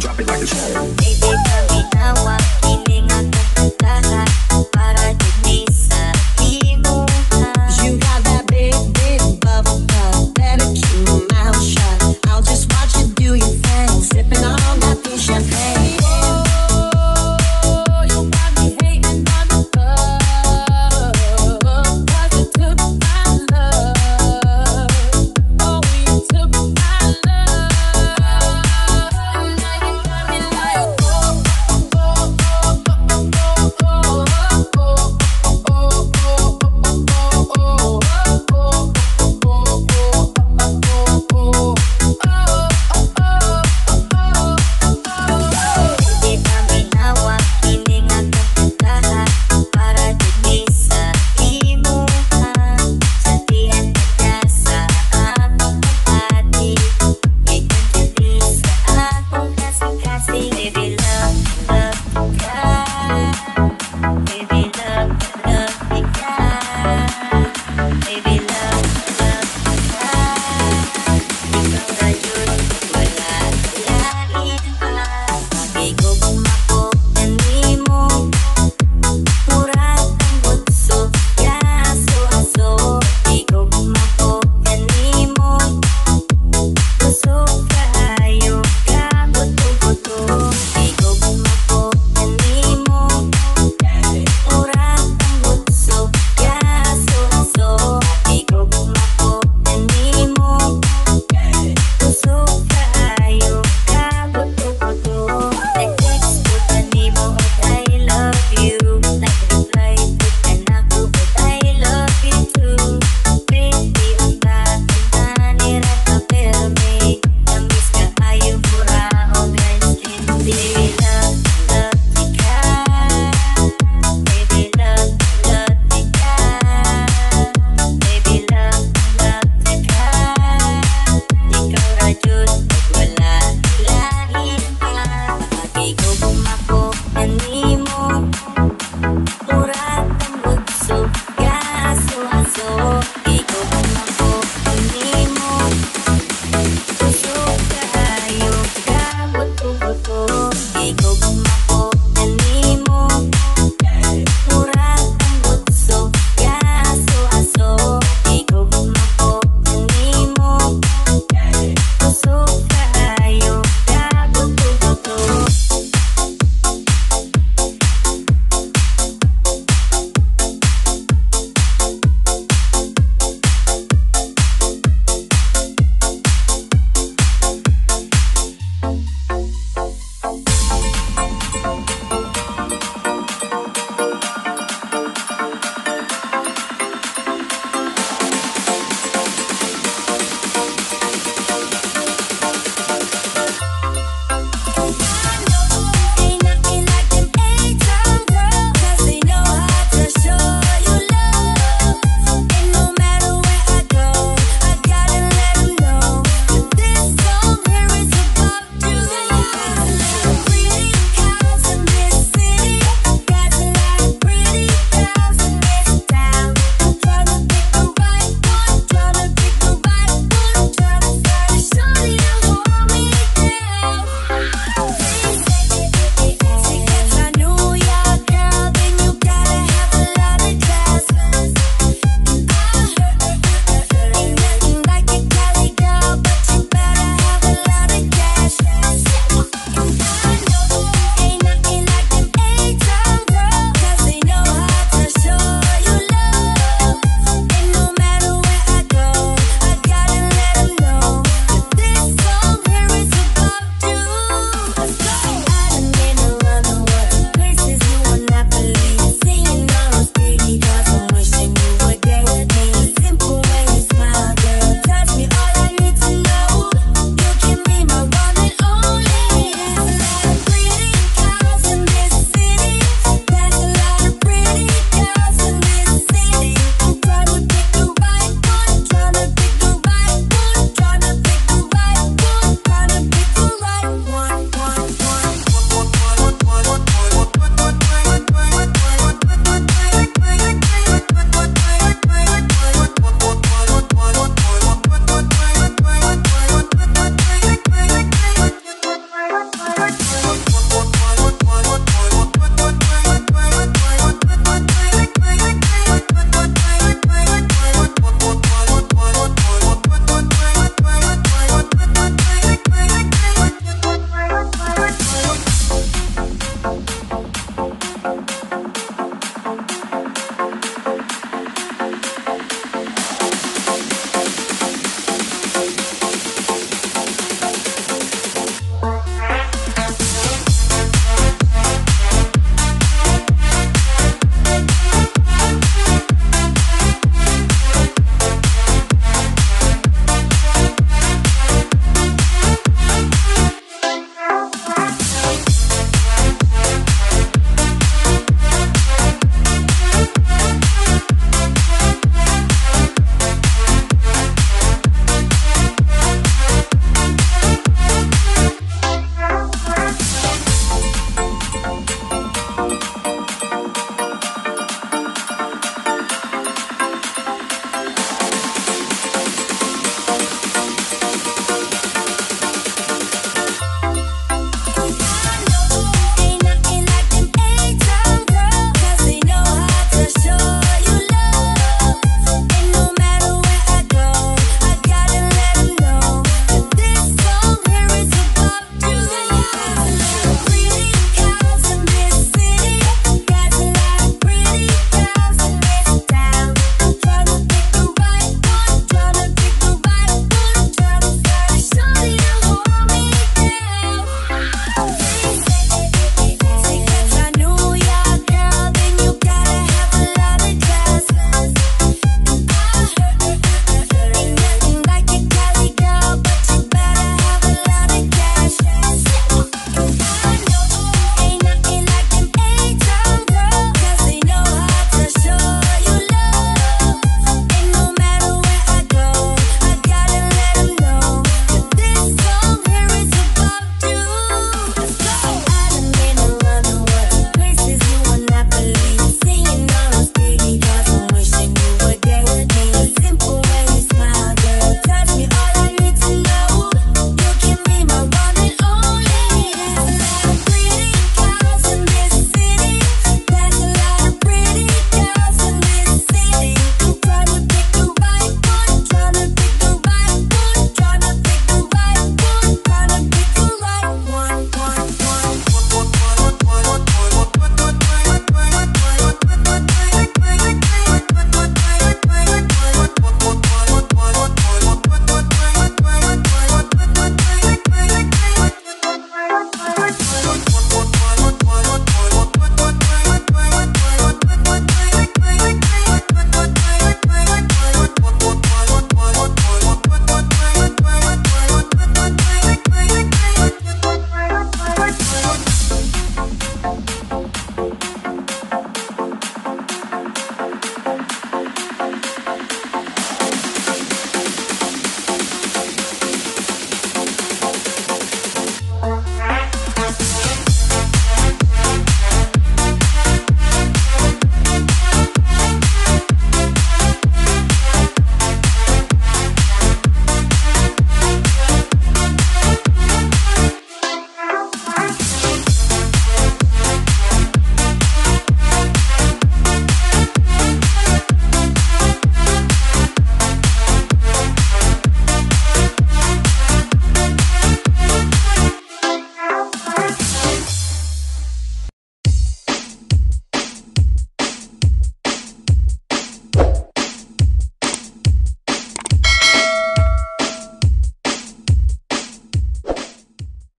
Drop it like it's Baby,